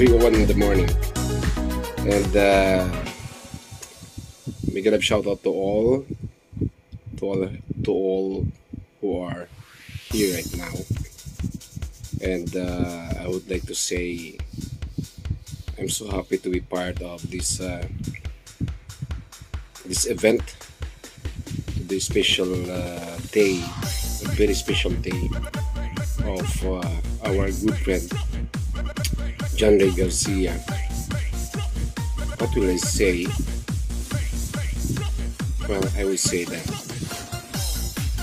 3.01 in the morning. And uh, we gotta shout out to all, to all, to all who are here right now. And uh, I would like to say I'm so happy to be part of this uh, this event, this special uh, day, a very special day of uh, our good friend John Garcia. What will I say? Well, I will say that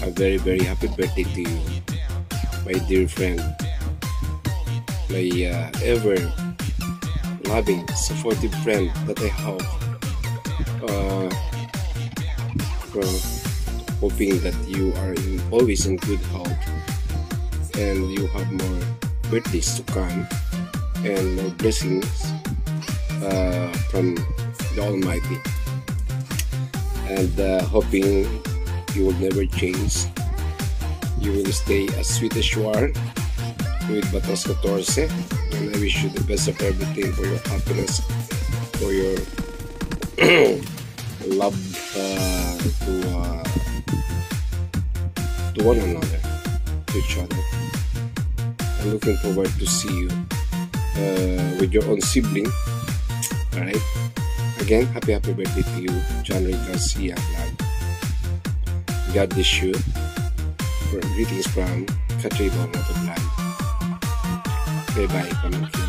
a very, very happy birthday to you, my dear friend, my uh, ever loving, supportive friend that I have. Uh, well, hoping that you are in, always in good health and you have more birthdays to come and blessings uh, from the Almighty. And uh, hoping you will never change. You will stay as sweet as you are with Batas 14. And I wish you the best of everything for your happiness, for your love uh, to, uh, to one another, to each other. I'm looking forward to see you uh, Uh, with your own sibling. Alright? Again, happy happy birthday to you, Jhanrhey Garcia Vlog. God bless you. Greetings from KaTribu Motovlog. Bye bye, pamangkin.